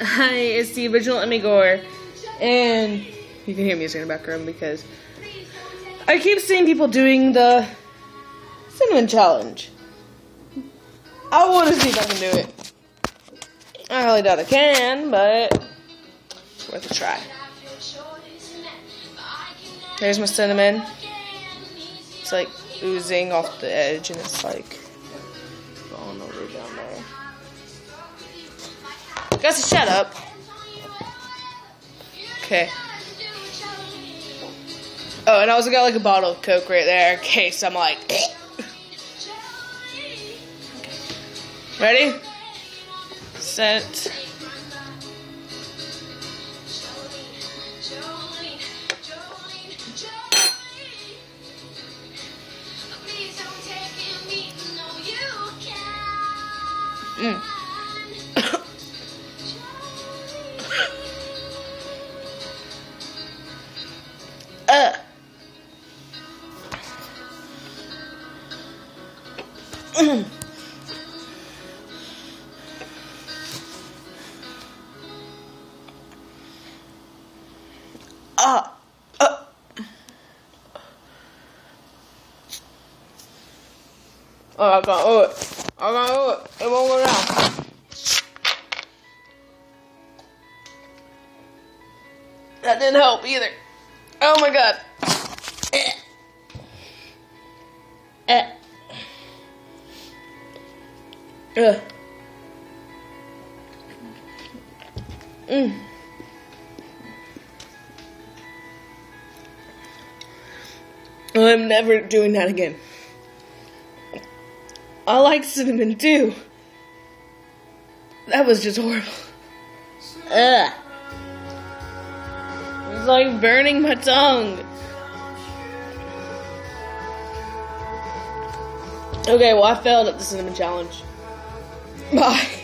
Hi, it's the original Emmy Gore, and you can hear music in the background because I keep seeing people doing the cinnamon challenge. I want to see if I can do it. I really doubt I can, but it's worth a try. Here's my cinnamon. It's like oozing off the edge, and it's like Guys, shut up. Okay. Oh, and I also got like a bottle of Coke right there in case I'm like. Ready? Set. Mm. Ah. Uh. Oh, I can't do it. I can't do it. It won't go down. That didn't help either. Oh my god. Ugh. Mm. I'm never doing that again. I like cinnamon too. That was just horrible. Ugh. It's like burning my tongue. Okay, well, I failed at the cinnamon challenge. Bye.